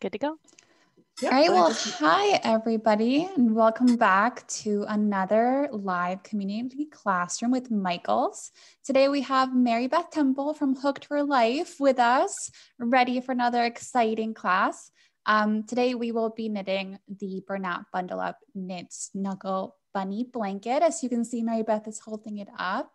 Good to go. Yep, All right. Well, hi, everybody, and welcome back to another live community classroom with Michaels. Today we have Mary Beth Temple from Hooked for Life with us, ready for another exciting class. Um, today we will be knitting the Bernat Bundle Up Knit Snuggle Bunny Blanket. As you can see, Mary Beth is holding it up.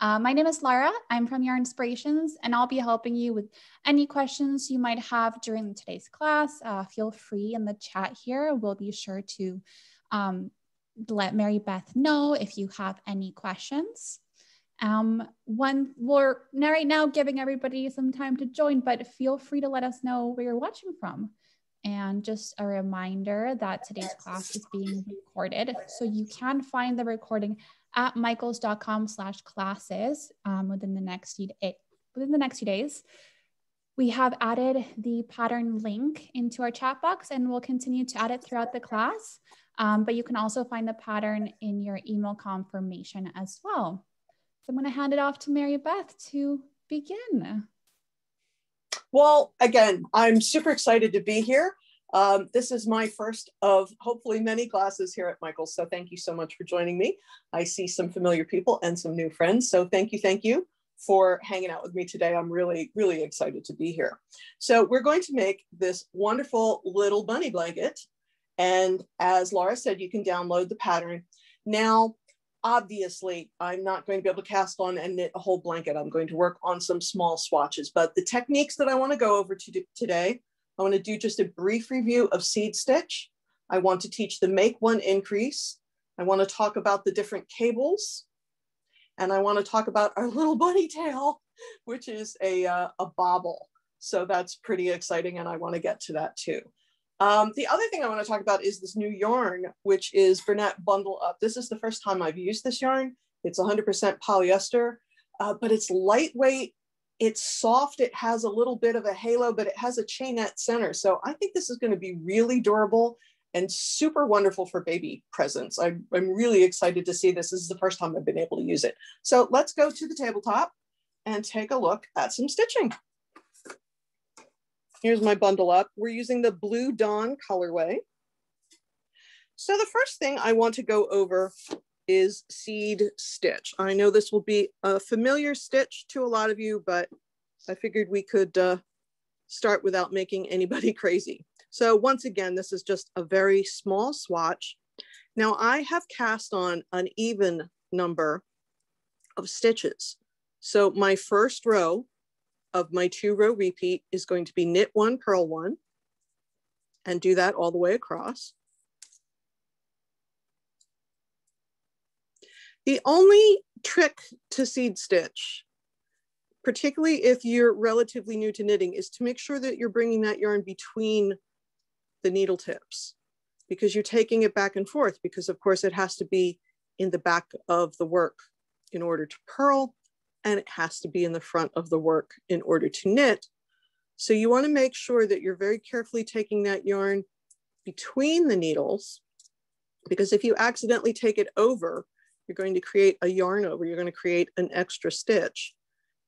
Uh, my name is Lara. I'm from Yarn Inspirations, and I'll be helping you with any questions you might have during today's class. Uh, feel free in the chat here. We'll be sure to um, let Mary Beth know if you have any questions. Um, one, we're right now giving everybody some time to join, but feel free to let us know where you're watching from. And just a reminder that today's class is being recorded. So you can find the recording at michaels.com slash classes um, within the next few within the next few days. We have added the pattern link into our chat box and we'll continue to add it throughout the class. Um, but you can also find the pattern in your email confirmation as well. So I'm going to hand it off to Mary Beth to begin. Well, again, I'm super excited to be here. Um, this is my first of hopefully many classes here at Michaels. So thank you so much for joining me. I see some familiar people and some new friends. So thank you, thank you for hanging out with me today. I'm really, really excited to be here. So we're going to make this wonderful little bunny blanket. And as Laura said, you can download the pattern. Now, obviously, I'm not going to be able to cast on and knit a whole blanket. I'm going to work on some small swatches, but the techniques that I wanna go over to today I want to do just a brief review of seed stitch. I want to teach the make one increase. I want to talk about the different cables. And I want to talk about our little bunny tail, which is a, uh, a bobble. So that's pretty exciting and I want to get to that too. Um, the other thing I want to talk about is this new yarn, which is Bernat Bundle Up. This is the first time I've used this yarn. It's 100% polyester, uh, but it's lightweight it's soft, it has a little bit of a halo, but it has a chainette center. So I think this is gonna be really durable and super wonderful for baby presents. I'm, I'm really excited to see this. This is the first time I've been able to use it. So let's go to the tabletop and take a look at some stitching. Here's my bundle up. We're using the Blue Dawn colorway. So the first thing I want to go over is seed stitch. I know this will be a familiar stitch to a lot of you, but I figured we could uh, start without making anybody crazy. So once again, this is just a very small swatch. Now I have cast on an even number of stitches. So my first row of my two row repeat is going to be knit one, purl one, and do that all the way across. The only trick to seed stitch, particularly if you're relatively new to knitting, is to make sure that you're bringing that yarn between the needle tips because you're taking it back and forth because of course it has to be in the back of the work in order to purl and it has to be in the front of the work in order to knit. So you wanna make sure that you're very carefully taking that yarn between the needles because if you accidentally take it over, you're going to create a yarn over, you're going to create an extra stitch,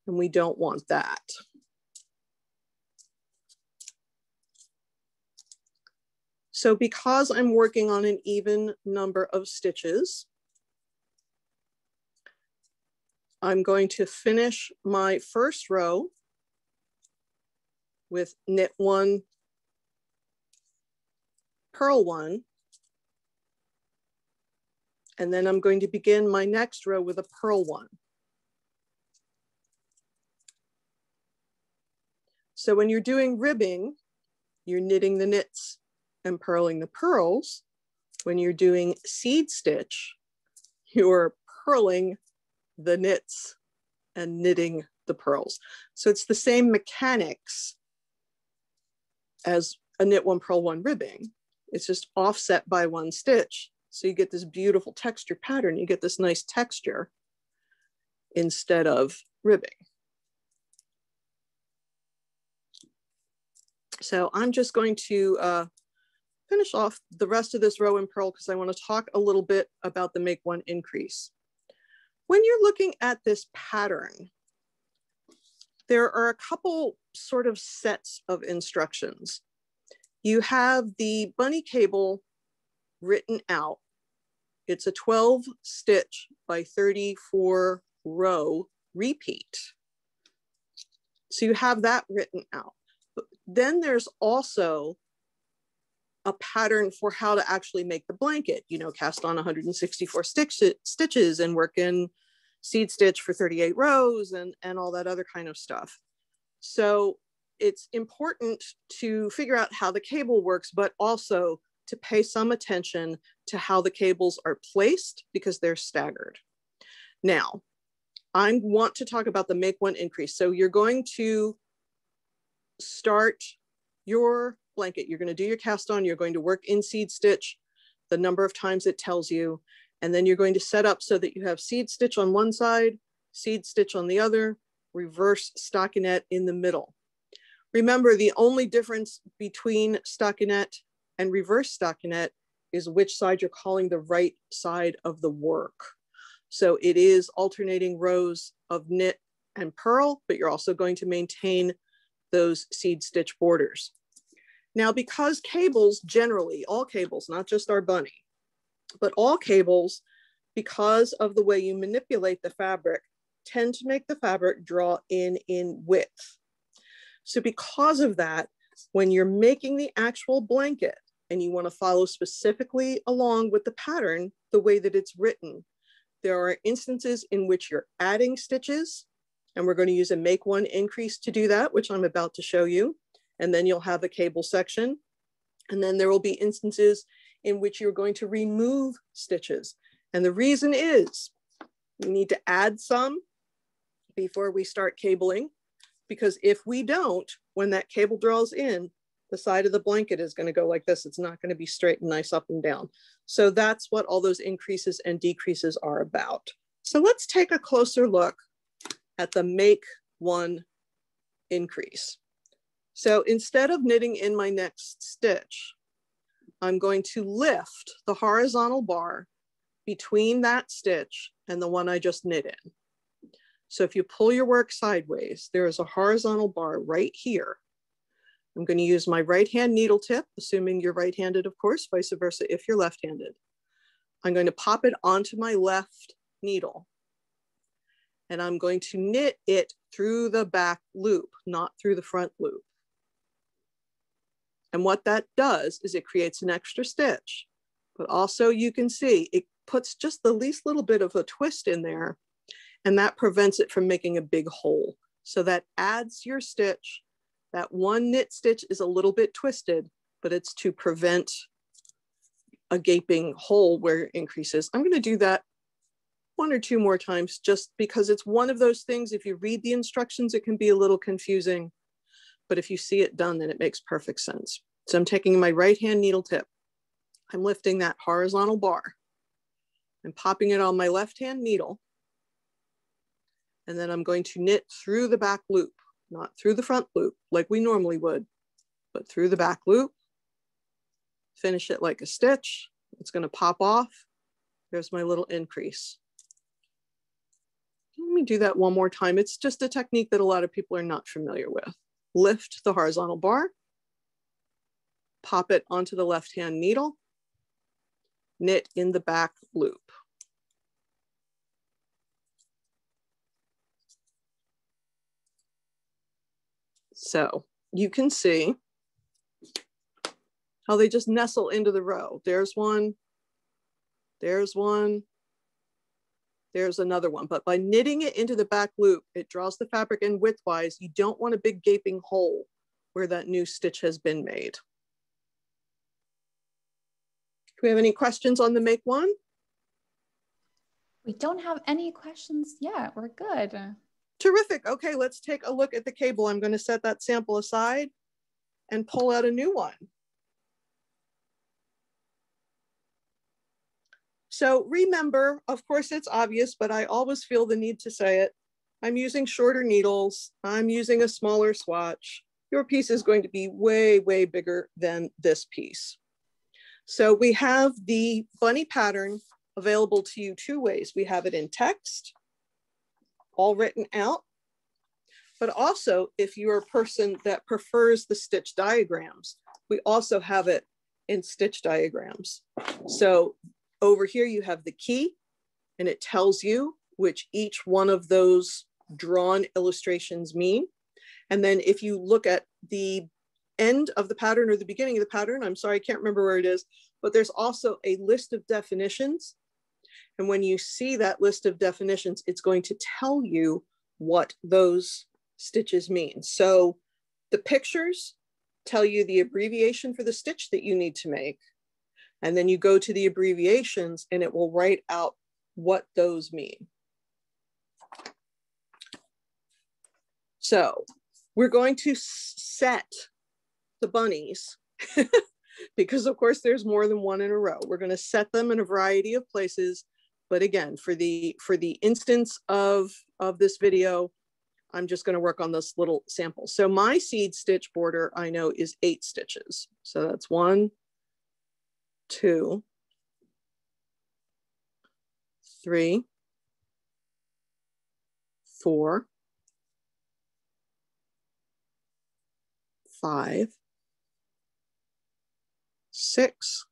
and we don't want that. So because I'm working on an even number of stitches, I'm going to finish my first row with knit one, purl one, and then I'm going to begin my next row with a purl one. So when you're doing ribbing, you're knitting the knits and purling the purls. When you're doing seed stitch, you're purling the knits and knitting the purls. So it's the same mechanics as a knit one, purl one ribbing. It's just offset by one stitch. So you get this beautiful texture pattern. You get this nice texture instead of ribbing. So I'm just going to uh, finish off the rest of this row in purl because I want to talk a little bit about the make one increase. When you're looking at this pattern, there are a couple sort of sets of instructions. you have the bunny cable written out. It's a 12 stitch by 34 row repeat. So you have that written out. But then there's also a pattern for how to actually make the blanket, you know, cast on 164 stitch, stitches and work in seed stitch for 38 rows and, and all that other kind of stuff. So it's important to figure out how the cable works, but also to pay some attention to how the cables are placed because they're staggered. Now, I want to talk about the make one increase. So you're going to start your blanket. You're going to do your cast on. You're going to work in seed stitch the number of times it tells you. And then you're going to set up so that you have seed stitch on one side, seed stitch on the other, reverse stockinette in the middle. Remember, the only difference between stockinette and reverse stockinette is which side you're calling the right side of the work. So it is alternating rows of knit and purl, but you're also going to maintain those seed stitch borders. Now, because cables generally, all cables, not just our bunny, but all cables, because of the way you manipulate the fabric, tend to make the fabric draw in in width. So because of that, when you're making the actual blanket and you wanna follow specifically along with the pattern, the way that it's written, there are instances in which you're adding stitches and we're gonna use a make one increase to do that, which I'm about to show you and then you'll have a cable section. And then there will be instances in which you're going to remove stitches. And the reason is we need to add some before we start cabling, because if we don't, when that cable draws in, the side of the blanket is gonna go like this. It's not gonna be straight and nice up and down. So that's what all those increases and decreases are about. So let's take a closer look at the make one increase. So instead of knitting in my next stitch, I'm going to lift the horizontal bar between that stitch and the one I just knit in. So if you pull your work sideways, there is a horizontal bar right here. I'm going to use my right hand needle tip, assuming you're right-handed, of course, vice versa if you're left-handed. I'm going to pop it onto my left needle. And I'm going to knit it through the back loop, not through the front loop. And what that does is it creates an extra stitch, but also you can see it puts just the least little bit of a twist in there and that prevents it from making a big hole. So that adds your stitch. That one knit stitch is a little bit twisted, but it's to prevent a gaping hole where it increases. I'm gonna do that one or two more times just because it's one of those things, if you read the instructions, it can be a little confusing but if you see it done, then it makes perfect sense. So I'm taking my right hand needle tip. I'm lifting that horizontal bar and popping it on my left hand needle. And then I'm going to knit through the back loop, not through the front loop like we normally would, but through the back loop. Finish it like a stitch. It's gonna pop off. There's my little increase. Let me do that one more time. It's just a technique that a lot of people are not familiar with lift the horizontal bar, pop it onto the left-hand needle, knit in the back loop. So you can see how they just nestle into the row. There's one, there's one, there's another one. But by knitting it into the back loop, it draws the fabric in widthwise. You don't want a big gaping hole where that new stitch has been made. Do we have any questions on the make one? We don't have any questions yet. We're good. Terrific. Okay, let's take a look at the cable. I'm going to set that sample aside and pull out a new one. So remember, of course, it's obvious, but I always feel the need to say it. I'm using shorter needles. I'm using a smaller swatch. Your piece is going to be way, way bigger than this piece. So we have the bunny pattern available to you two ways. We have it in text, all written out, but also if you're a person that prefers the stitch diagrams, we also have it in stitch diagrams. So over here you have the key and it tells you which each one of those drawn illustrations mean. And then if you look at the end of the pattern or the beginning of the pattern, I'm sorry, I can't remember where it is, but there's also a list of definitions. And when you see that list of definitions, it's going to tell you what those stitches mean. So the pictures tell you the abbreviation for the stitch that you need to make. And then you go to the abbreviations and it will write out what those mean. So we're going to set the bunnies because of course there's more than one in a row. We're going to set them in a variety of places. But again, for the for the instance of, of this video, I'm just going to work on this little sample. So my seed stitch border I know is eight stitches. So that's one, two, three, four, five, six,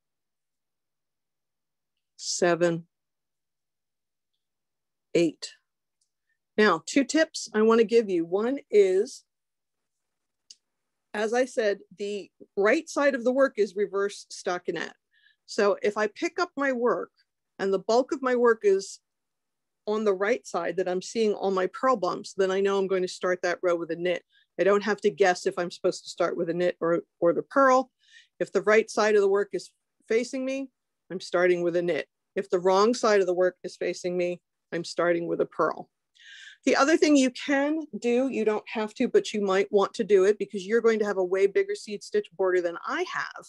seven, eight. Now, two tips I want to give you. One is, as I said, the right side of the work is reverse stockinette. So if I pick up my work and the bulk of my work is on the right side that I'm seeing all my purl bumps, then I know I'm going to start that row with a knit. I don't have to guess if I'm supposed to start with a knit or, or the purl. If the right side of the work is facing me, I'm starting with a knit. If the wrong side of the work is facing me, I'm starting with a purl. The other thing you can do, you don't have to, but you might want to do it because you're going to have a way bigger seed stitch border than I have.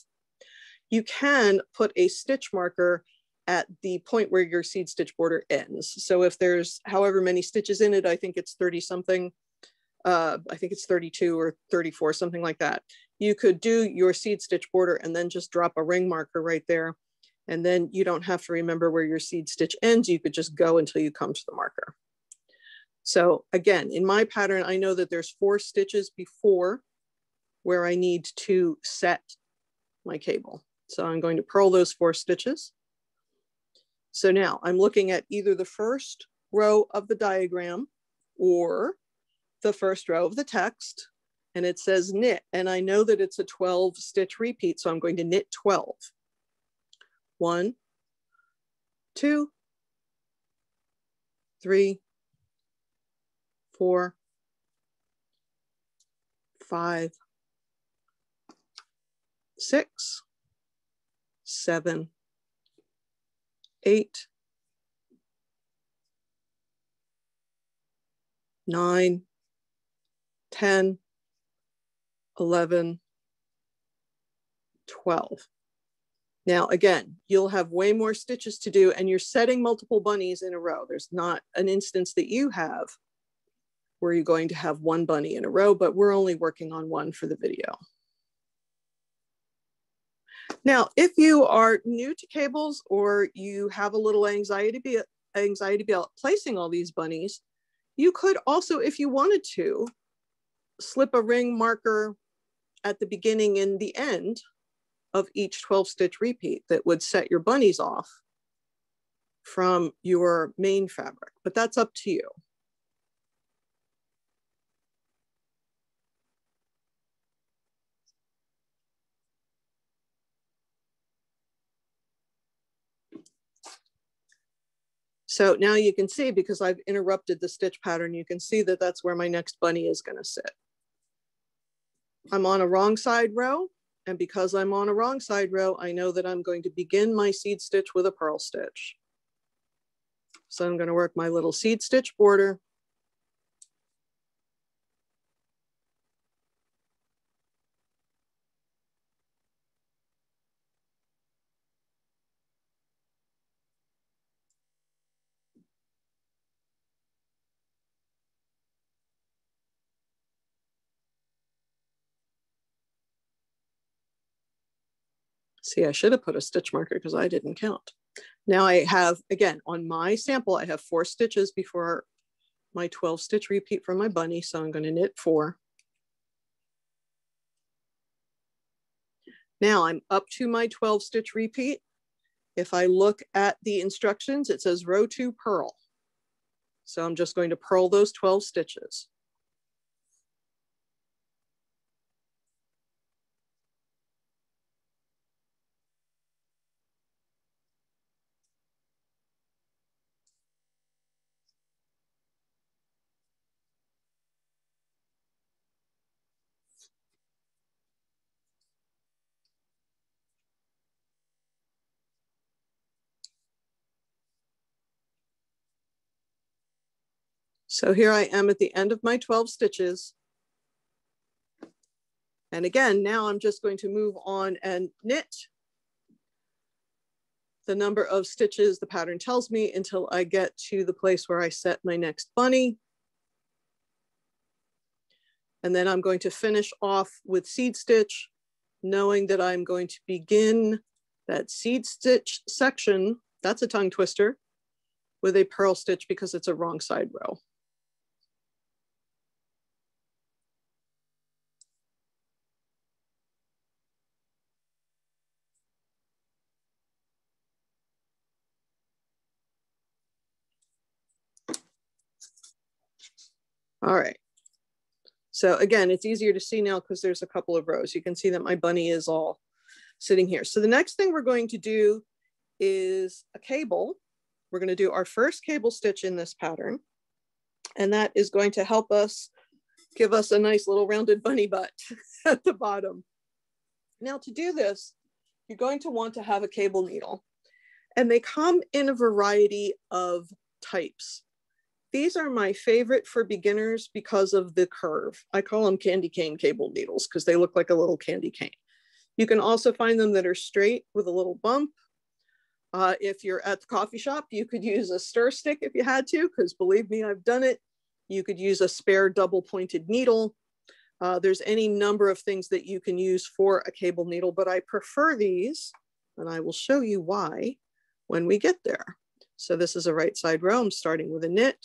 You can put a stitch marker at the point where your seed stitch border ends. So if there's however many stitches in it, I think it's 30 something, uh, I think it's 32 or 34, something like that. You could do your seed stitch border and then just drop a ring marker right there. And then you don't have to remember where your seed stitch ends. You could just go until you come to the marker. So again, in my pattern, I know that there's four stitches before where I need to set my cable. So I'm going to purl those four stitches. So now I'm looking at either the first row of the diagram or the first row of the text and it says knit and I know that it's a 12 stitch repeat so I'm going to knit 12. One, two, three, four, five, six, seven, eight, nine, 10, 11, 12. Now, again, you'll have way more stitches to do and you're setting multiple bunnies in a row. There's not an instance that you have where you're going to have one bunny in a row, but we're only working on one for the video. Now, if you are new to cables or you have a little anxiety, anxiety about placing all these bunnies, you could also, if you wanted to, slip a ring marker at the beginning and the end of each 12 stitch repeat that would set your bunnies off from your main fabric, but that's up to you. So now you can see, because I've interrupted the stitch pattern, you can see that that's where my next bunny is gonna sit. I'm on a wrong side row, and because I'm on a wrong side row, I know that I'm going to begin my seed stitch with a purl stitch. So I'm gonna work my little seed stitch border See, I should have put a stitch marker because I didn't count. Now I have, again, on my sample, I have four stitches before my 12 stitch repeat from my bunny. So I'm going to knit four. Now I'm up to my 12 stitch repeat. If I look at the instructions, it says row two purl. So I'm just going to purl those 12 stitches. So here I am at the end of my 12 stitches. And again, now I'm just going to move on and knit the number of stitches the pattern tells me until I get to the place where I set my next bunny. And then I'm going to finish off with seed stitch, knowing that I'm going to begin that seed stitch section, that's a tongue twister, with a purl stitch because it's a wrong side row. All right. So again, it's easier to see now because there's a couple of rows. You can see that my bunny is all sitting here. So the next thing we're going to do is a cable. We're going to do our first cable stitch in this pattern. And that is going to help us give us a nice little rounded bunny butt at the bottom. Now to do this, you're going to want to have a cable needle. And they come in a variety of types. These are my favorite for beginners because of the curve. I call them candy cane cable needles because they look like a little candy cane. You can also find them that are straight with a little bump. Uh, if you're at the coffee shop, you could use a stir stick if you had to, because believe me, I've done it. You could use a spare double pointed needle. Uh, there's any number of things that you can use for a cable needle, but I prefer these, and I will show you why when we get there. So this is a right side row. I'm starting with a knit.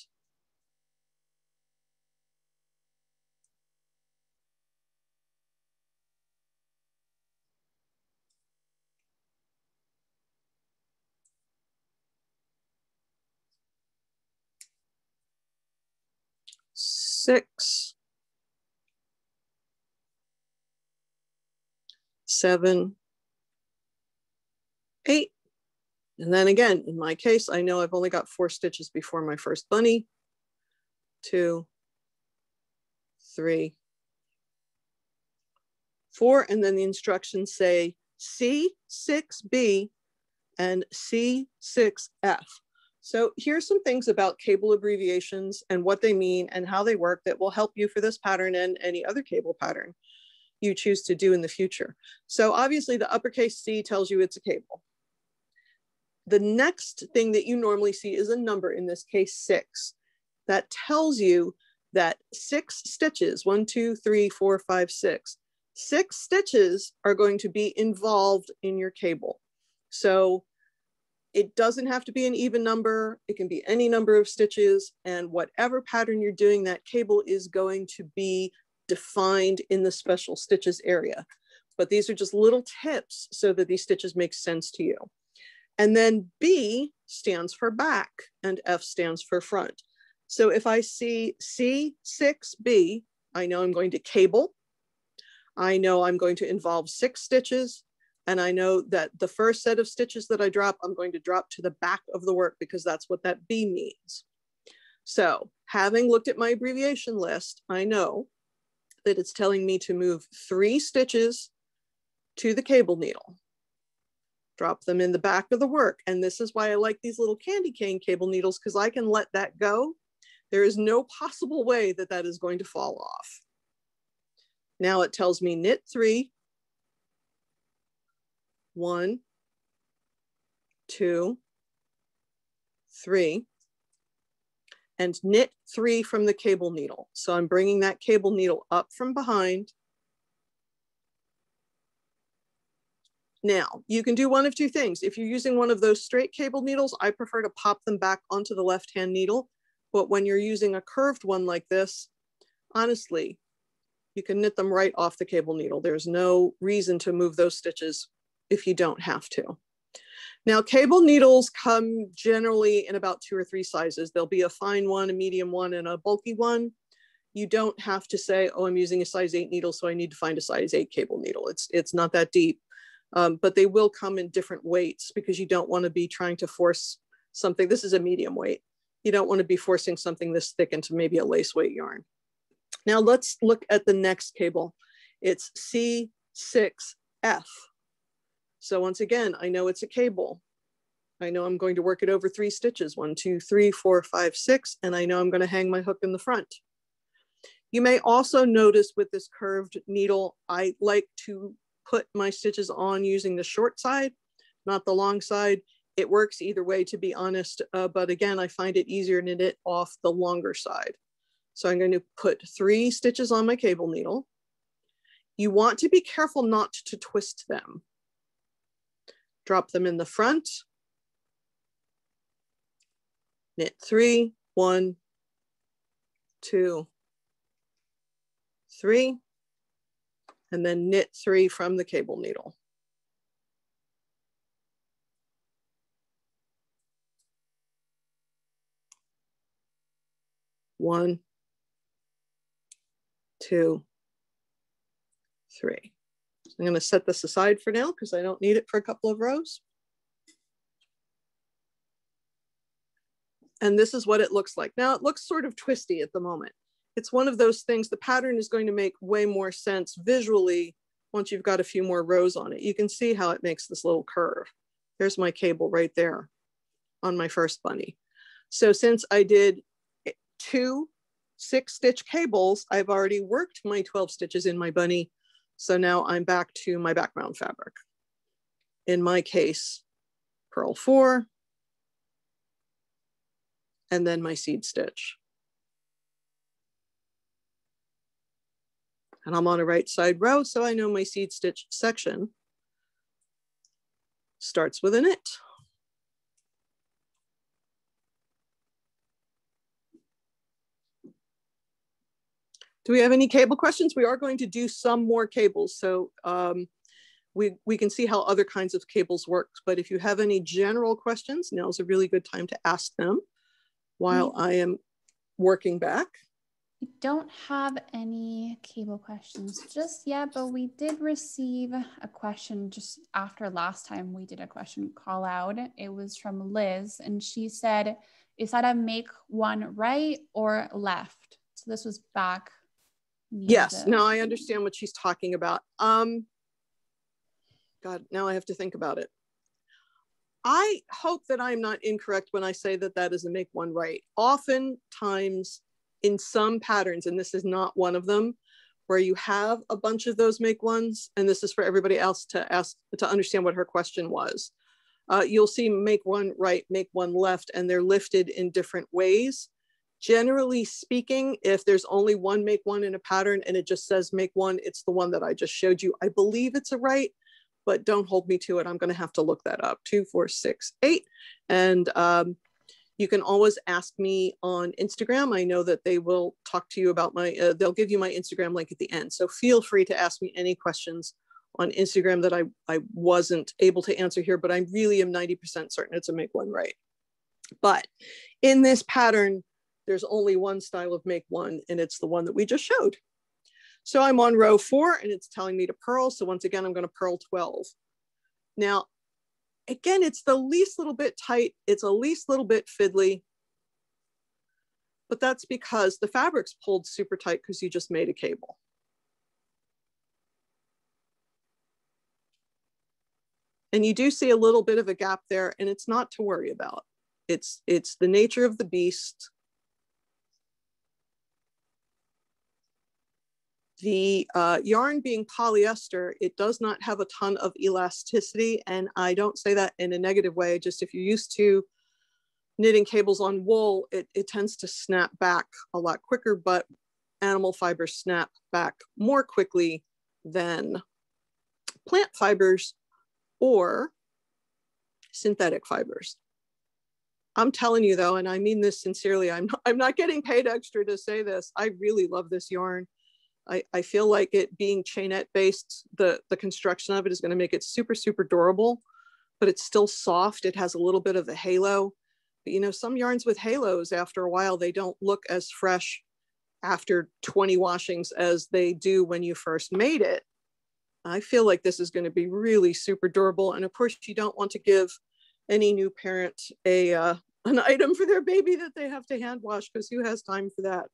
Six, seven, eight. And then again, in my case, I know I've only got four stitches before my first bunny. Two, three, four. And then the instructions say C6B and C6F. So here's some things about cable abbreviations and what they mean and how they work that will help you for this pattern and any other cable pattern you choose to do in the future. So obviously the uppercase C tells you it's a cable. The next thing that you normally see is a number, in this case six, that tells you that six stitches, one, two, three, four, five, six, six stitches are going to be involved in your cable. So it doesn't have to be an even number. It can be any number of stitches and whatever pattern you're doing, that cable is going to be defined in the special stitches area. But these are just little tips so that these stitches make sense to you. And then B stands for back and F stands for front. So if I see C6B, I know I'm going to cable. I know I'm going to involve six stitches and I know that the first set of stitches that I drop, I'm going to drop to the back of the work because that's what that B means. So having looked at my abbreviation list, I know that it's telling me to move three stitches to the cable needle, drop them in the back of the work. And this is why I like these little candy cane cable needles because I can let that go. There is no possible way that that is going to fall off. Now it tells me knit three, one, two, three, and knit three from the cable needle. So I'm bringing that cable needle up from behind. Now, you can do one of two things. If you're using one of those straight cable needles, I prefer to pop them back onto the left-hand needle. But when you're using a curved one like this, honestly, You can knit them right off the cable needle. There's no reason to move those stitches if you don't have to. Now, cable needles come generally in about two or three sizes. There'll be a fine one, a medium one, and a bulky one. You don't have to say, oh, I'm using a size eight needle, so I need to find a size eight cable needle. It's, it's not that deep, um, but they will come in different weights because you don't wanna be trying to force something. This is a medium weight. You don't wanna be forcing something this thick into maybe a lace weight yarn. Now let's look at the next cable. It's C6F. So once again, I know it's a cable. I know I'm going to work it over three stitches, one, two, three, four, five, six, and I know I'm gonna hang my hook in the front. You may also notice with this curved needle, I like to put my stitches on using the short side, not the long side. It works either way, to be honest, uh, but again, I find it easier to knit off the longer side. So I'm going to put three stitches on my cable needle. You want to be careful not to twist them. Drop them in the front. Knit three, one, two, three, and then knit three from the cable needle. One, two, three. I'm gonna set this aside for now because I don't need it for a couple of rows. And this is what it looks like. Now it looks sort of twisty at the moment. It's one of those things, the pattern is going to make way more sense visually once you've got a few more rows on it. You can see how it makes this little curve. There's my cable right there on my first bunny. So since I did two six stitch cables, I've already worked my 12 stitches in my bunny. So now I'm back to my background fabric. In my case, purl four, and then my seed stitch. And I'm on a right side row, so I know my seed stitch section starts with a knit. Do we have any cable questions? We are going to do some more cables. So um, we, we can see how other kinds of cables work. But if you have any general questions, now's a really good time to ask them while I am working back. We don't have any cable questions just yet, but we did receive a question just after last time we did a question call out. It was from Liz, and she said, Is that a make one right or left? So this was back Yes, no, I understand what she's talking about. Um, God, now I have to think about it. I hope that I'm not incorrect when I say that that is a make one right. Oftentimes, in some patterns, and this is not one of them, where you have a bunch of those make ones, and this is for everybody else to ask to understand what her question was. Uh, you'll see make one right, make one left, and they're lifted in different ways. Generally speaking, if there's only one make one in a pattern and it just says make one, it's the one that I just showed you. I believe it's a right, but don't hold me to it. I'm going to have to look that up. Two, four, six, eight. And um, you can always ask me on Instagram. I know that they will talk to you about my, uh, they'll give you my Instagram link at the end. So feel free to ask me any questions on Instagram that I, I wasn't able to answer here, but I really am 90% certain it's a make one right. But in this pattern, there's only one style of make one, and it's the one that we just showed. So I'm on row four and it's telling me to purl. So once again, I'm gonna purl 12. Now, again, it's the least little bit tight. It's a least little bit fiddly, but that's because the fabric's pulled super tight because you just made a cable. And you do see a little bit of a gap there and it's not to worry about. It's, it's the nature of the beast. The uh, yarn being polyester, it does not have a ton of elasticity. And I don't say that in a negative way, just if you're used to knitting cables on wool, it, it tends to snap back a lot quicker, but animal fibers snap back more quickly than plant fibers or synthetic fibers. I'm telling you though, and I mean this sincerely, I'm not, I'm not getting paid extra to say this. I really love this yarn. I, I feel like it being chainette based, the, the construction of it is gonna make it super, super durable, but it's still soft. It has a little bit of a halo. But you know, some yarns with halos, after a while, they don't look as fresh after 20 washings as they do when you first made it. I feel like this is gonna be really super durable. And of course, you don't want to give any new parent a uh, an item for their baby that they have to hand wash because who has time for that?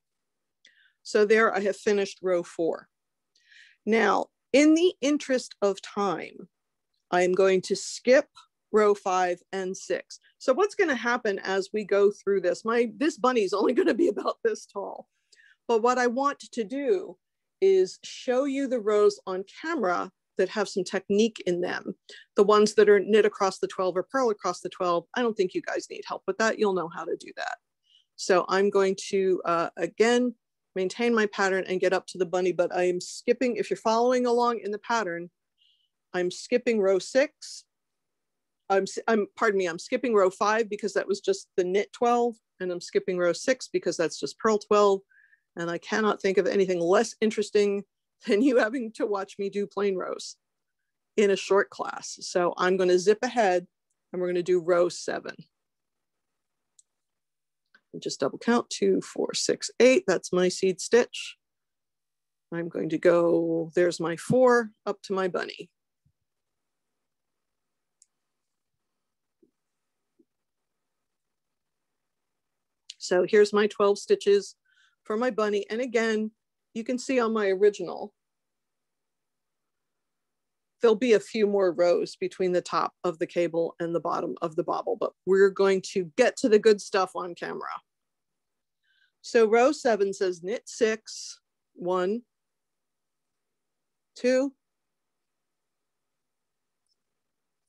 So there I have finished row four. Now, in the interest of time, I am going to skip row five and six. So what's gonna happen as we go through this? My This bunny is only gonna be about this tall. But what I want to do is show you the rows on camera that have some technique in them. The ones that are knit across the 12 or purl across the 12, I don't think you guys need help with that. You'll know how to do that. So I'm going to, uh, again, maintain my pattern and get up to the bunny, but I am skipping, if you're following along in the pattern, I'm skipping row six. I'm, I'm, pardon me, I'm skipping row five because that was just the knit 12 and I'm skipping row six because that's just purl 12. And I cannot think of anything less interesting than you having to watch me do plain rows in a short class. So I'm going to zip ahead and we're going to do row seven. Just double count two, four, six, eight. That's my seed stitch. I'm going to go, there's my four up to my bunny. So here's my 12 stitches for my bunny. And again, you can see on my original, there'll be a few more rows between the top of the cable and the bottom of the bobble, but we're going to get to the good stuff on camera. So row seven says knit six, one, two,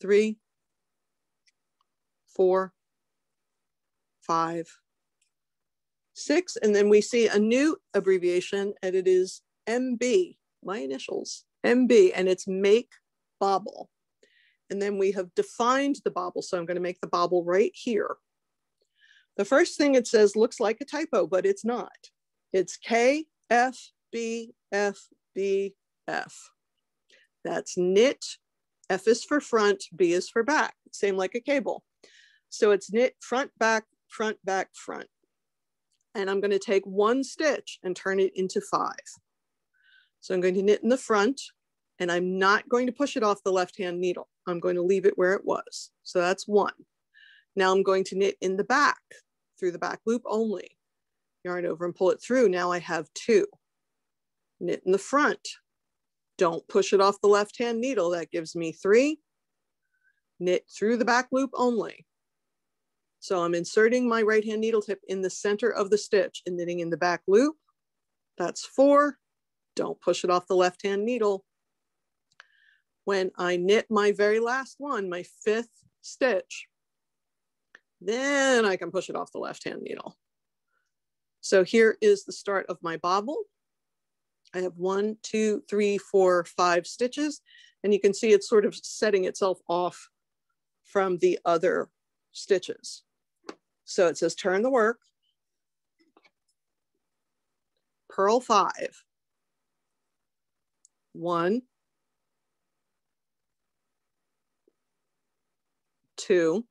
three, four, five, six, and then we see a new abbreviation and it is MB, my initials, MB, and it's make bobble. And then we have defined the bobble. So I'm gonna make the bobble right here. The first thing it says looks like a typo, but it's not. It's K, F, B, F, B, F. That's knit. F is for front, B is for back, same like a cable. So it's knit front, back, front, back, front and I'm going to take one stitch and turn it into five. So I'm going to knit in the front and I'm not going to push it off the left-hand needle. I'm going to leave it where it was. So that's one. Now I'm going to knit in the back through the back loop only. Yarn over and pull it through. Now I have two. Knit in the front. Don't push it off the left-hand needle. That gives me three. Knit through the back loop only. So I'm inserting my right hand needle tip in the center of the stitch and knitting in the back loop. That's four. Don't push it off the left hand needle. When I knit my very last one, my fifth stitch, then I can push it off the left hand needle. So here is the start of my bobble. I have one, two, three, four, five stitches, and you can see it's sort of setting itself off from the other stitches. So it says turn the work, purl five, one, two,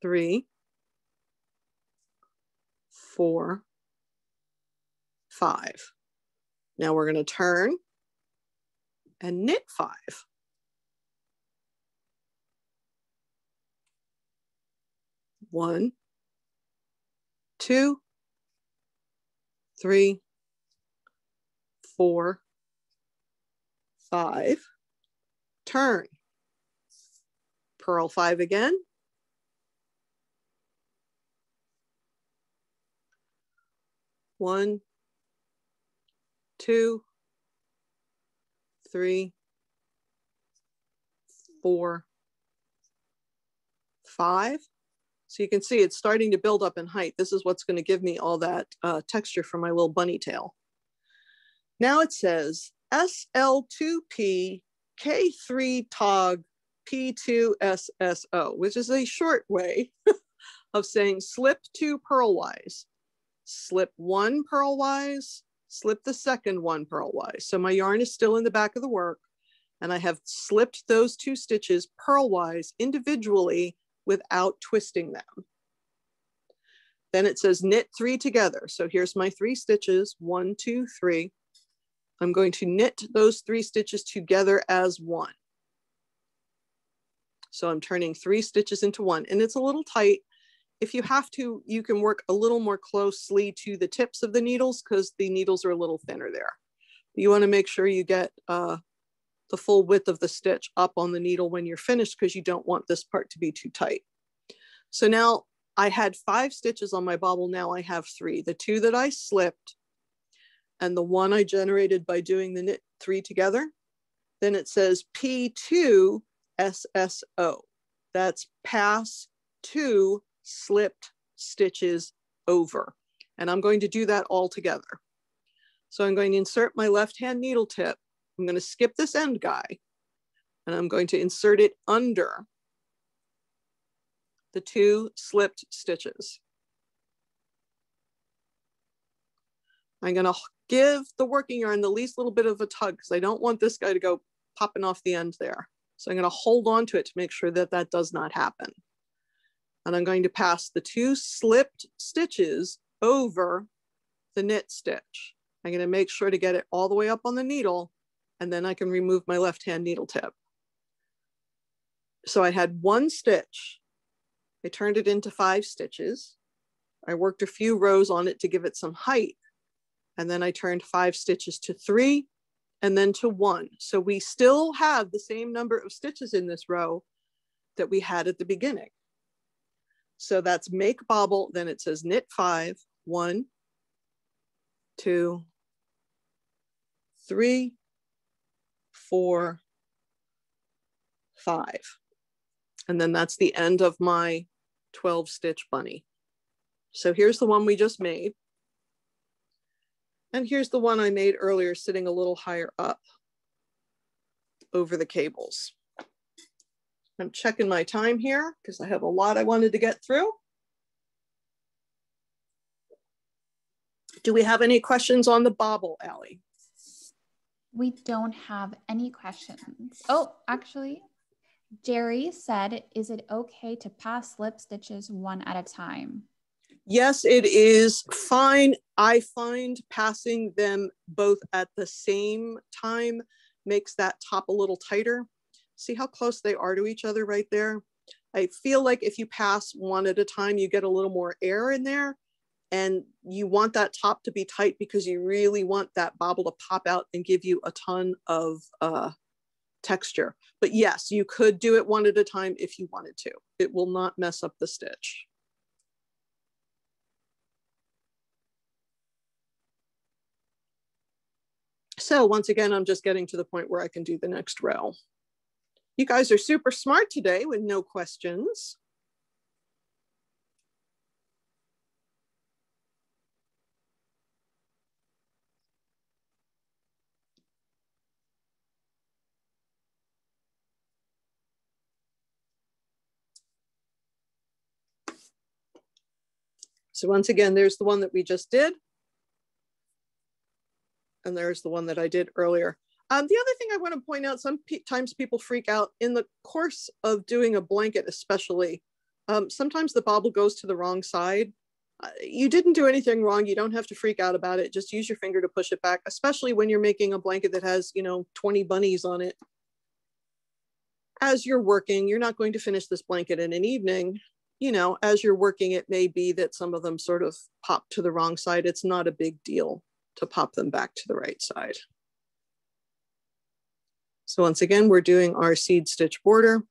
three, four, five. Now we're going to turn and knit five. One, two, three, four, five. Turn. Purl five again. One, two, three, four, five. So you can see it's starting to build up in height. This is what's going to give me all that uh, texture for my little bunny tail. Now it says SL2P K3 TOG P2SSO, which is a short way of saying slip two purlwise. slip one purlwise, slip the second one purlwise. So my yarn is still in the back of the work and I have slipped those two stitches purlwise individually without twisting them. Then it says knit three together. So here's my three stitches, one, two, three. I'm going to knit those three stitches together as one. So I'm turning three stitches into one and it's a little tight. If you have to, you can work a little more closely to the tips of the needles because the needles are a little thinner there. You wanna make sure you get uh, the full width of the stitch up on the needle when you're finished because you don't want this part to be too tight. So now I had five stitches on my bobble, now I have three. The two that I slipped and the one I generated by doing the knit three together. Then it says P2 SSO. That's pass two slipped stitches over. And I'm going to do that all together. So I'm going to insert my left hand needle tip. I'm going to skip this end guy and I'm going to insert it under the two slipped stitches. I'm going to give the working yarn the least little bit of a tug because I don't want this guy to go popping off the end there. So I'm going to hold on to it to make sure that that does not happen. And I'm going to pass the two slipped stitches over the knit stitch. I'm going to make sure to get it all the way up on the needle and then I can remove my left hand needle tip. So I had one stitch. I turned it into five stitches. I worked a few rows on it to give it some height. And then I turned five stitches to three and then to one. So we still have the same number of stitches in this row that we had at the beginning. So that's make bobble, then it says knit five, one, two, three, four, five. And then that's the end of my 12 stitch bunny. So here's the one we just made. And here's the one I made earlier sitting a little higher up over the cables. I'm checking my time here because I have a lot I wanted to get through. Do we have any questions on the bobble, Allie? We don't have any questions. Oh, actually, Jerry said, is it okay to pass slip stitches one at a time? Yes, it is fine. I find passing them both at the same time makes that top a little tighter. See how close they are to each other right there? I feel like if you pass one at a time, you get a little more air in there and you want that top to be tight because you really want that bobble to pop out and give you a ton of uh, texture. But yes, you could do it one at a time if you wanted to. It will not mess up the stitch. So once again, I'm just getting to the point where I can do the next row. You guys are super smart today with no questions. So once again, there's the one that we just did. And there's the one that I did earlier. Um, the other thing I want to point out, sometimes people freak out in the course of doing a blanket, especially, um, sometimes the bobble goes to the wrong side. Uh, you didn't do anything wrong. You don't have to freak out about it. Just use your finger to push it back, especially when you're making a blanket that has, you know, 20 bunnies on it. As you're working, you're not going to finish this blanket in an evening you know, as you're working, it may be that some of them sort of pop to the wrong side. It's not a big deal to pop them back to the right side. So once again, we're doing our seed stitch border.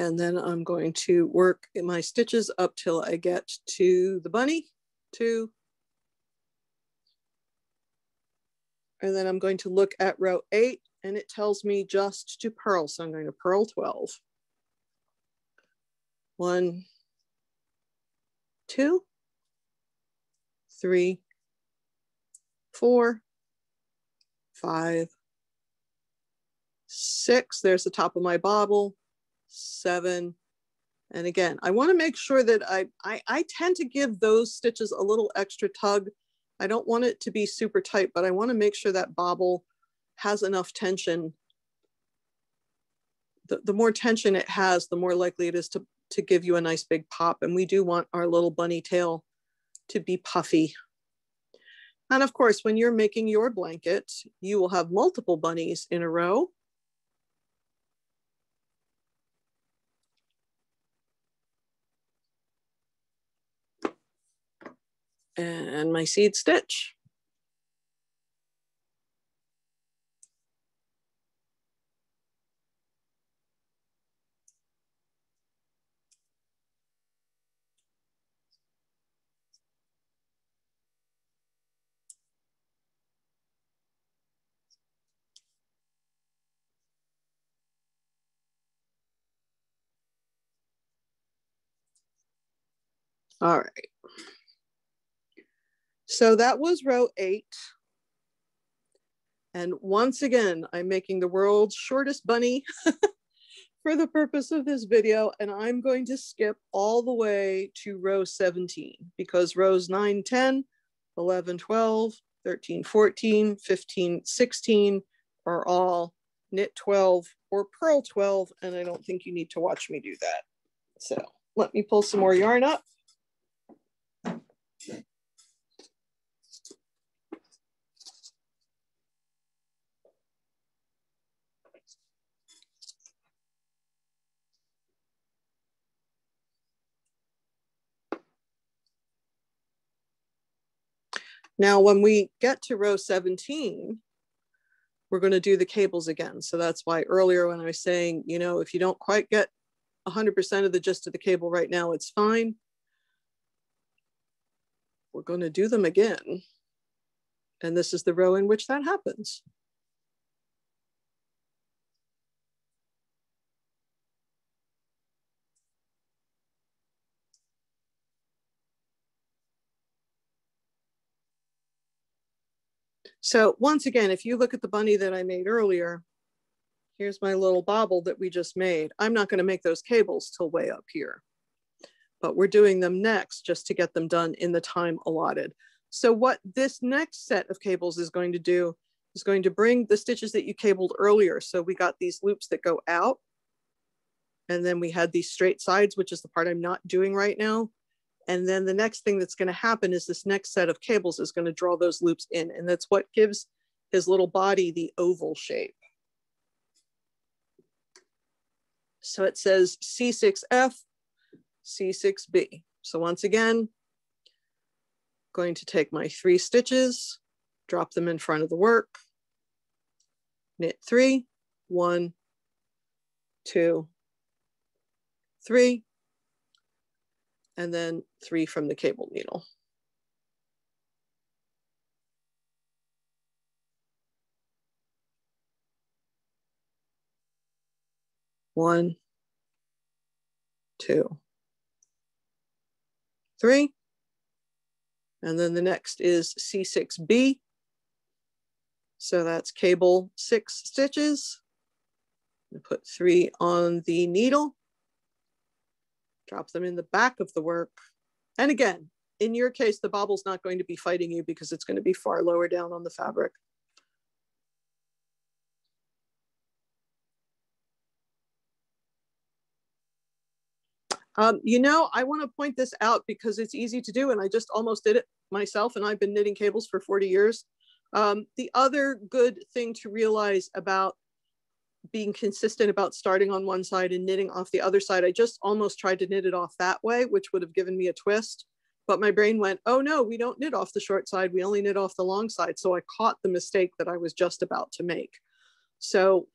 And then I'm going to work my stitches up till I get to the bunny, two. And then I'm going to look at row eight and it tells me just to purl. So I'm going to purl 12. One, two, three, four, five, six. There's the top of my bobble, seven. And again, I wanna make sure that I, I, I tend to give those stitches a little extra tug. I don't want it to be super tight, but I wanna make sure that bobble has enough tension. The, the more tension it has, the more likely it is to, to give you a nice big pop. And we do want our little bunny tail to be puffy. And of course, when you're making your blanket, you will have multiple bunnies in a row. And my seed stitch. All right. So that was row eight. And once again, I'm making the world's shortest bunny for the purpose of this video. And I'm going to skip all the way to row 17 because rows 9, 10, 11, 12, 13, 14, 15, 16 are all knit 12 or purl 12. And I don't think you need to watch me do that. So let me pull some more yarn up. Now, when we get to row 17, we're going to do the cables again. So that's why earlier when I was saying, you know, if you don't quite get 100% of the gist of the cable right now, it's fine. We're going to do them again. And this is the row in which that happens. So once again, if you look at the bunny that I made earlier, here's my little bobble that we just made. I'm not gonna make those cables till way up here, but we're doing them next just to get them done in the time allotted. So what this next set of cables is going to do is going to bring the stitches that you cabled earlier. So we got these loops that go out and then we had these straight sides, which is the part I'm not doing right now. And then the next thing that's going to happen is this next set of cables is going to draw those loops in. And that's what gives his little body the oval shape. So it says C6F, C6B. So once again, going to take my three stitches, drop them in front of the work, knit three, one, two, three, and then three from the cable needle. One, two, three. And then the next is C6B. So that's cable six stitches. Put three on the needle drop them in the back of the work. And again, in your case, the bobble's not going to be fighting you because it's going to be far lower down on the fabric. Um, you know, I want to point this out because it's easy to do and I just almost did it myself and I've been knitting cables for 40 years. Um, the other good thing to realize about being consistent about starting on one side and knitting off the other side. I just almost tried to knit it off that way, which would have given me a twist. But my brain went, oh no, we don't knit off the short side. We only knit off the long side. So I caught the mistake that I was just about to make. So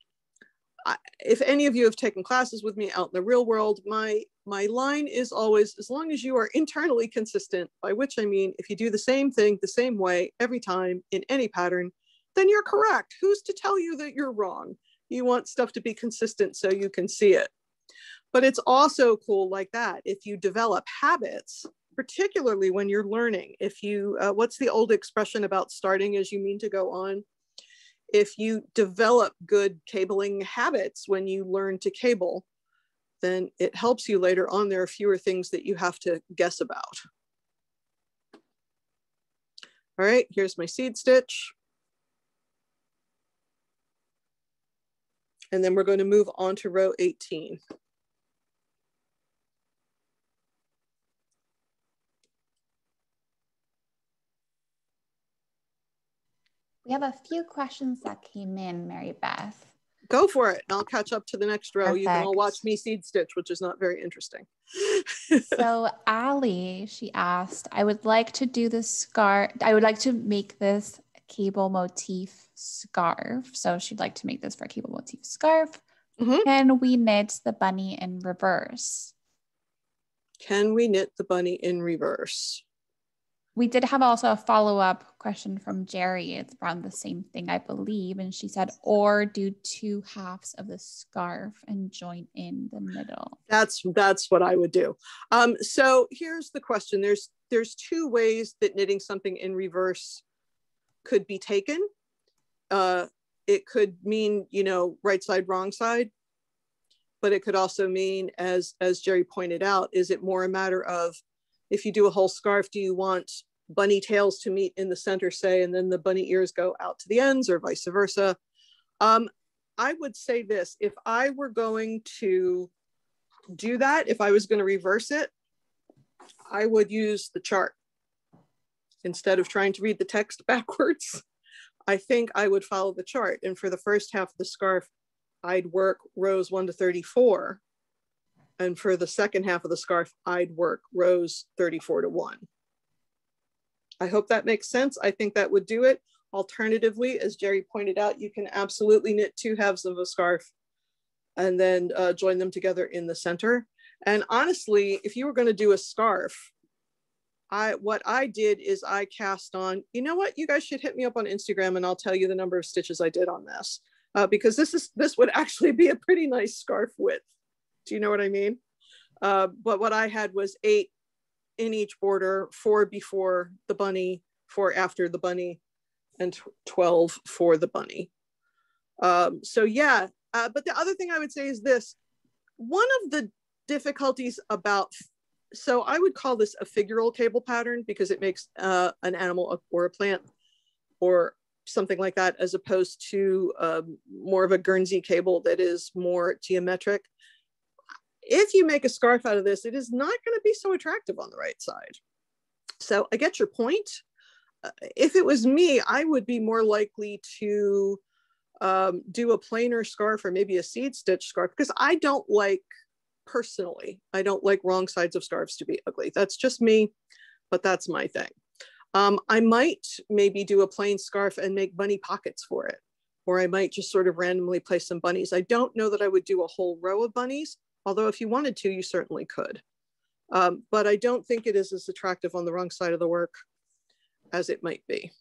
I, if any of you have taken classes with me out in the real world, my, my line is always, as long as you are internally consistent, by which I mean, if you do the same thing the same way every time in any pattern, then you're correct. Who's to tell you that you're wrong? You want stuff to be consistent so you can see it. But it's also cool like that. If you develop habits particularly when you're learning. If you, uh, what's the old expression about starting as you mean to go on? If you develop good cabling habits when you learn to cable, then it helps you later on. There are fewer things that you have to guess about. All right, here's my seed stitch. And then we're going to move on to row 18. We have a few questions that came in, Mary Beth. Go for it. I'll catch up to the next row. Perfect. You can all watch me seed stitch, which is not very interesting. so Allie, she asked, I would like to do the scar. I would like to make this cable motif scarf. So she'd like to make this for a cable motif scarf. Mm-hmm. Can we knit the bunny in reverse? Can we knit the bunny in reverse? we did have also a follow up question from Jerry. It's around the same thing, I believe. And she said, or do two halves of the scarf and join in the middle. That's that's what I would do. Um, so here's the question. There's there's two ways that knitting something in reverse could be taken. Uh, it could mean, you know, right side, wrong side. But it could also mean, as as Jerry pointed out, is it more a matter of if you do a whole scarf, do you want bunny tails to meet in the center, say, and then the bunny ears go out to the ends or vice versa? Um, I would say this, if I were going to do that, if I was going to reverse it, I would use the chart instead of trying to read the text backwards. I think I would follow the chart. And for the first half of the scarf, I'd work rows one to 34 and for the second half of the scarf, I'd work rows 34 to 1. I hope that makes sense. I think that would do it. Alternatively, as Jerry pointed out, you can absolutely knit two halves of a scarf and then uh, join them together in the center. And honestly, if you were going to do a scarf, I what I did is I cast on, you know what, you guys should hit me up on Instagram and I'll tell you the number of stitches I did on this. Uh, because this is this would actually be a pretty nice scarf width. Do you know what I mean? Uh, but what I had was eight in each border, four before the bunny, four after the bunny, and 12 for the bunny. Um, so yeah, uh, but the other thing I would say is this, one of the difficulties about, so I would call this a figural cable pattern because it makes uh, an animal or a plant or something like that, as opposed to um, more of a Guernsey cable that is more geometric if you make a scarf out of this, it is not going to be so attractive on the right side. So I get your point. Uh, if it was me, I would be more likely to um, do a plainer scarf or maybe a seed stitch scarf because I don't like, personally, I don't like wrong sides of scarves to be ugly. That's just me, but that's my thing. Um, I might maybe do a plain scarf and make bunny pockets for it, or I might just sort of randomly place some bunnies. I don't know that I would do a whole row of bunnies, although if you wanted to, you certainly could. Um, but I don't think it is as attractive on the wrong side of the work as it might be.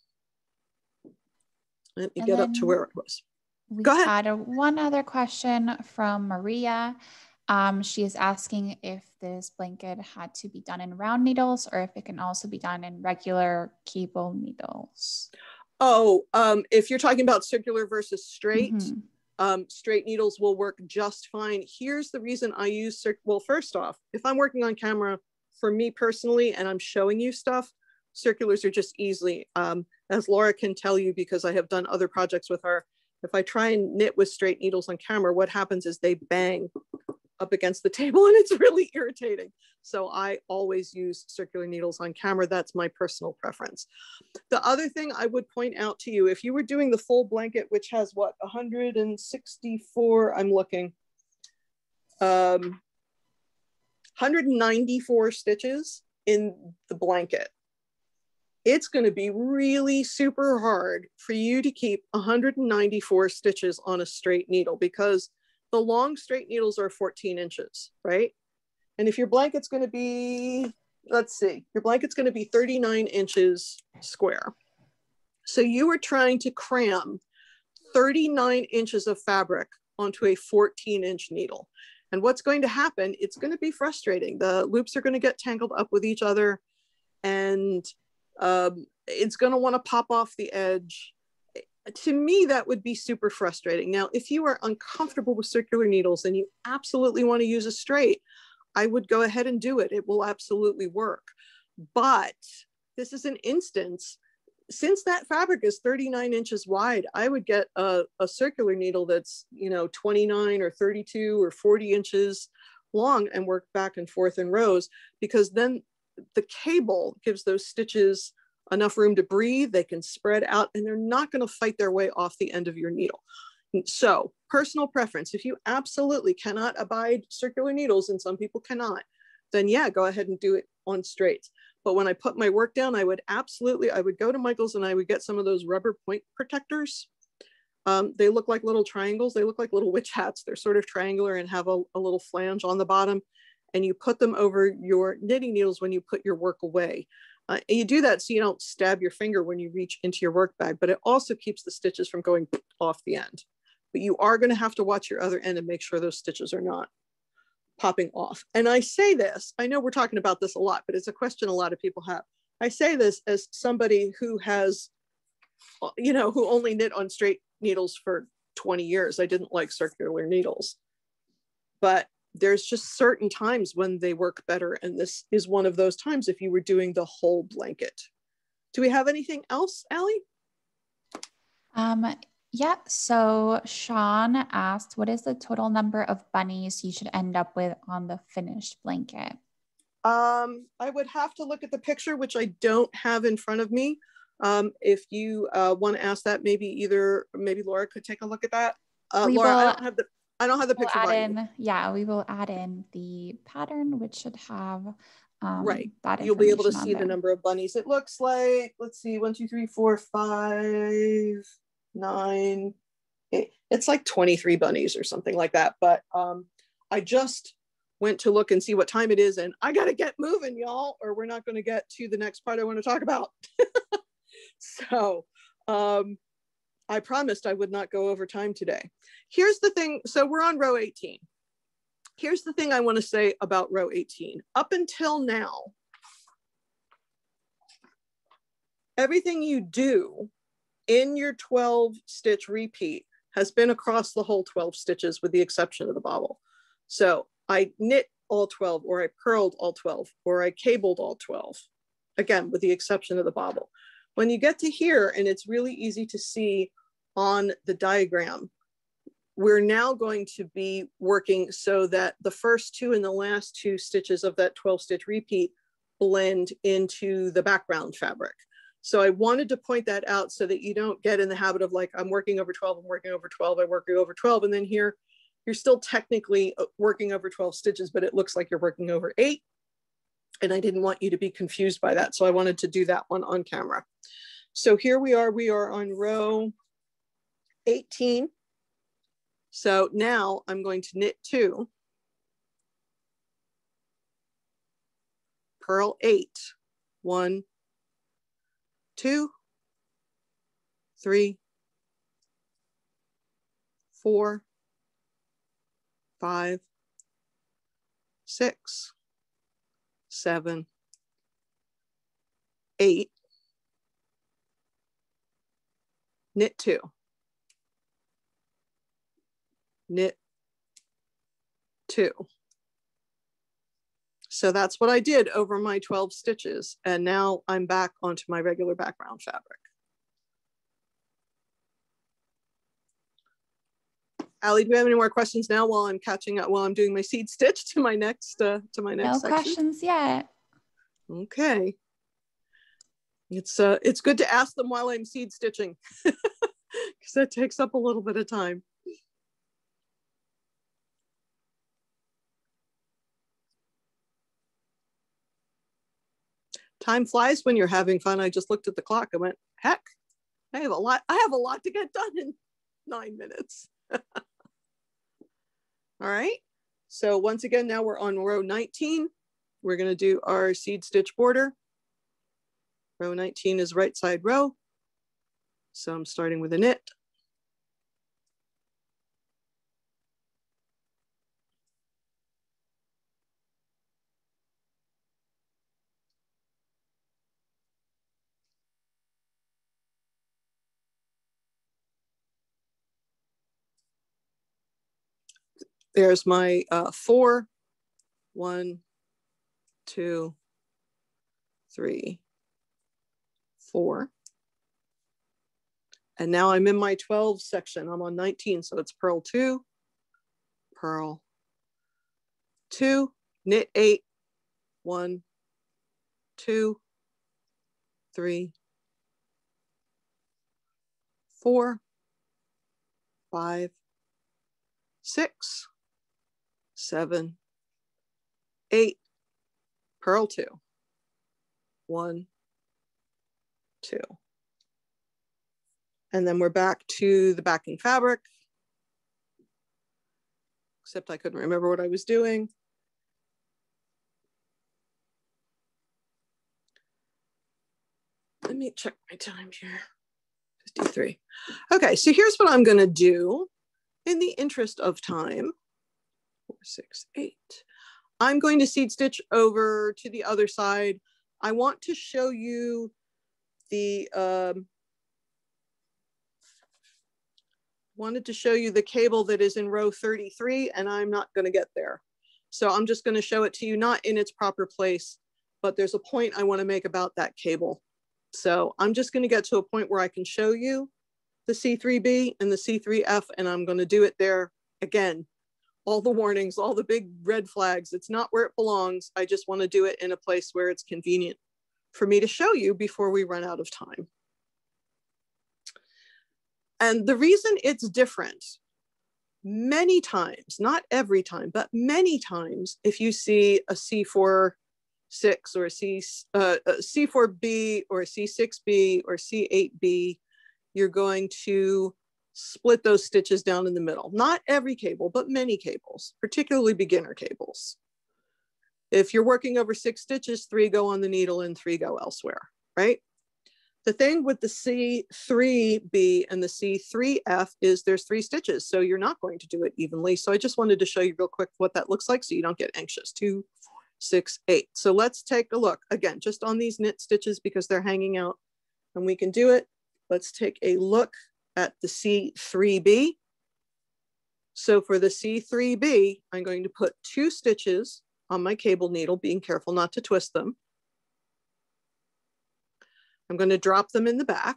Let me and get up to where it was. We Go ahead. had one other question from Maria. Um, she is asking if this blanket had to be done in round needles or if it can also be done in regular cable needles. Oh, um, if you're talking about circular versus straight, mm -hmm um, straight needles will work just fine. Here's the reason I use, well, first off, if I'm working on camera for me personally and I'm showing you stuff, circulars are just easily, um, as Laura can tell you because I have done other projects with her, if I try and knit with straight needles on camera, what happens is they bang up against the table and it's really irritating. So I always use circular needles on camera. That's my personal preference. The other thing I would point out to you, if you were doing the full blanket, which has what, 164, I'm looking, um, 194 stitches in the blanket. It's gonna be really super hard for you to keep 194 stitches on a straight needle because the long straight needles are 14 inches, right? And if your blanket's gonna be, let's see, your blanket's gonna be 39 inches square. So you are trying to cram 39 inches of fabric onto a 14 inch needle. And what's going to happen, it's going to be frustrating. The loops are going to get tangled up with each other and um, it's going to want to pop off the edge. To me, that would be super frustrating. Now, if you are uncomfortable with circular needles and you absolutely want to use a straight, I would go ahead and do it. It will absolutely work. But this is an instance since that fabric is 39 inches wide, I would get a, a, circular needle that's, you know, 29 or 32 or 40 inches long and work back and forth in rows because then the cable gives those stitches enough room to breathe. They can spread out and they're not going to fight their way off the end of your needle. So personal preference, if you absolutely cannot abide circular needles and some people cannot, then yeah, go ahead and do it on straights. But when I put my work down, I would absolutely, I would go to Michaels and I would get some of those rubber point protectors. Um, they look like little triangles. They look like little witch hats. They're sort of triangular and have a, a little flange on the bottom. And you put them over your knitting needles when you put your work away. Uh, and you do that so you don't stab your finger when you reach into your work bag, but it also keeps the stitches from going off the end. But you are gonna have to watch your other end and make sure those stitches are not popping off. And I say this, I know we're talking about this a lot, but it's a question a lot of people have. I say this as somebody who has, you know, who only knit on straight needles for 20 years. I didn't like circular needles. But there's just certain times when they work better. And this is one of those times if you were doing the whole blanket. Do we have anything else, Allie? Um, yeah. So Sean asked, what is the total number of bunnies you should end up with on the finished blanket? Um, I would have to look at the picture, which I don't have in front of me. Um, if you uh, want to ask that, maybe either maybe Laura could take a look at that. Uh, Laura, will, I don't have the I don't have the picture. We'll add in, yeah, we will add in the pattern, which should have um, right. You'll be able to see there. the number of bunnies. It looks like let's see, one, two, three, four, five nine, it, it's like 23 bunnies or something like that. But um, I just went to look and see what time it is and I got to get moving, y'all, or we're not going to get to the next part I want to talk about. so um, I promised I would not go over time today. Here's the thing. So we're on row 18. Here's the thing I want to say about row 18. Up until now, everything you do in your 12 stitch repeat has been across the whole 12 stitches with the exception of the bobble. So I knit all 12 or I purled all 12 or I cabled all 12, again, with the exception of the bobble. When you get to here, and it's really easy to see on the diagram, we're now going to be working so that the first two and the last two stitches of that 12 stitch repeat blend into the background fabric. So I wanted to point that out so that you don't get in the habit of like, I'm working over 12, I'm working over 12, I'm working over 12. And then here, you're still technically uh, working over 12 stitches, but it looks like you're working over eight. And I didn't want you to be confused by that. So I wanted to do that one on camera. So here we are, we are on row 18. So now I'm going to knit two, purl eight, one, two, three, four, five, six, seven, eight, knit two, knit two. So that's what I did over my 12 stitches. And now I'm back onto my regular background fabric. Allie, do you have any more questions now while I'm catching up, while I'm doing my seed stitch to my next, uh, to my next No section? questions yet. Okay. It's, uh, it's good to ask them while I'm seed stitching because that takes up a little bit of time. time flies when you're having fun. I just looked at the clock. I went, heck, I have a lot. I have a lot to get done in nine minutes. All right. So once again, now we're on row 19. We're going to do our seed stitch border. Row 19 is right side row. So I'm starting with a knit. There's my uh, four, one, two, three, four. And now I'm in my 12 section. I'm on 19, so it's purl two, purl two, knit eight, one, two, three, four, five, six, seven, eight, purl two, one, two. And then we're back to the backing fabric, except I couldn't remember what I was doing. Let me check my time here. 53. Okay, so here's what I'm gonna do in the interest of time. Six, eight. I'm going to seed stitch over to the other side. I want to show you the um, wanted to show you the cable that is in row 33 and I'm not gonna get there. So I'm just gonna show it to you, not in its proper place, but there's a point I wanna make about that cable. So I'm just gonna get to a point where I can show you the C3B and the C3F and I'm gonna do it there again. All the warnings, all the big red flags, it's not where it belongs. I just wanna do it in a place where it's convenient for me to show you before we run out of time. And the reason it's different, many times, not every time, but many times, if you see a C4 6 or a C, uh, a C4B or a C6B or C8B, you're going to split those stitches down in the middle. Not every cable, but many cables, particularly beginner cables. If you're working over six stitches, three go on the needle and three go elsewhere, right? The thing with the C3B and the C3F is there's three stitches, so you're not going to do it evenly. So I just wanted to show you real quick what that looks like so you don't get anxious. Two, four, six, eight. So let's take a look again, just on these knit stitches because they're hanging out and we can do it. Let's take a look at the C3B. So for the C3B, I'm going to put two stitches on my cable needle, being careful not to twist them. I'm going to drop them in the back.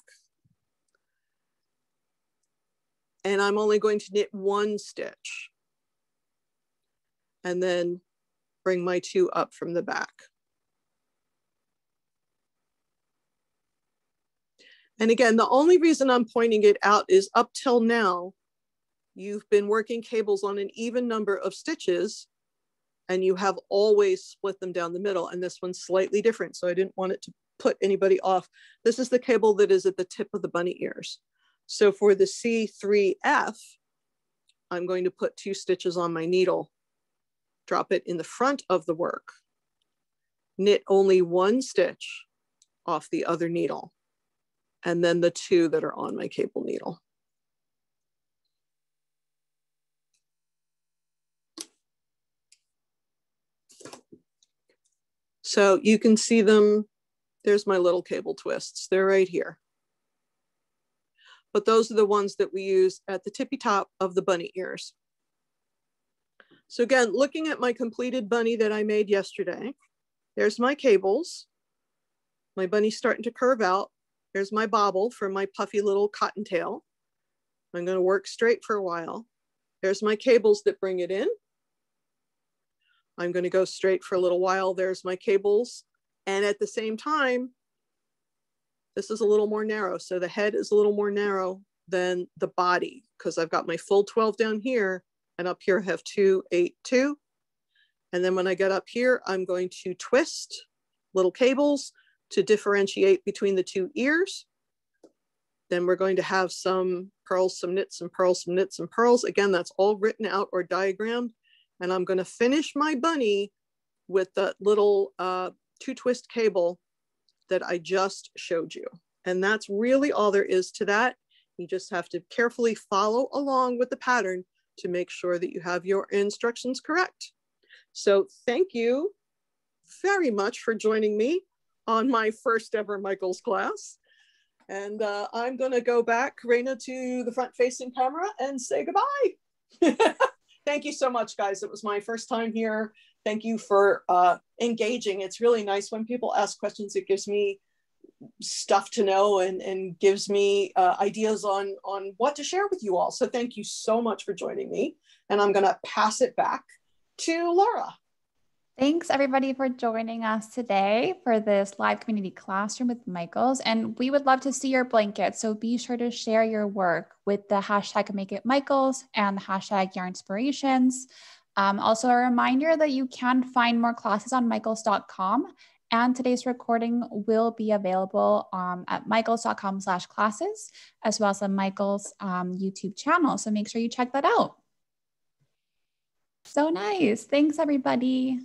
And I'm only going to knit one stitch. And then bring my two up from the back. And again, the only reason I'm pointing it out is up till now, you've been working cables on an even number of stitches and you have always split them down the middle. And this one's slightly different. So I didn't want it to put anybody off. This is the cable that is at the tip of the bunny ears. So for the C3F, I'm going to put two stitches on my needle, drop it in the front of the work, knit only one stitch off the other needle, and then the two that are on my cable needle. So you can see them there's my little cable twists. They're right here. But those are the ones that we use at the tippy top of the bunny ears. So again, looking at my completed bunny that I made yesterday, there's my cables. My bunny's starting to curve out. There's my bobble for my puffy little cottontail. I'm gonna work straight for a while. There's my cables that bring it in. I'm gonna go straight for a little while. There's my cables and at the same time, this is a little more narrow. So the head is a little more narrow than the body because I've got my full 12 down here and up here I have two, eight, two. And then when I get up here, I'm going to twist little cables to differentiate between the two ears. Then we're going to have some purls, some knits and purls, some knits and purls. Again, that's all written out or diagrammed. And I'm gonna finish my bunny with that little uh, two twist cable that I just showed you. And that's really all there is to that. You just have to carefully follow along with the pattern to make sure that you have your instructions correct. So thank you very much for joining me on my first ever Michaels class. And uh, I'm gonna go back, Karina, to the front facing camera and say goodbye. thank you so much, guys. It was my first time here. Thank you for uh, engaging. It's really nice when people ask questions. It gives me stuff to know and, and gives me uh, ideas on, on what to share with you all. So thank you so much for joining me. And I'm going to pass it back to Laura. Thanks everybody for joining us today for this live community classroom with Michaels. And we would love to see your blanket. So be sure to share your work with the hashtag Make It Michaels and the hashtag Your Inspirations. Um, also, a reminder that you can find more classes on michaels.com and today's recording will be available um, at michaels.com slash classes as well as the Michaels um, YouTube channel. So make sure you check that out. So nice. Thanks, everybody.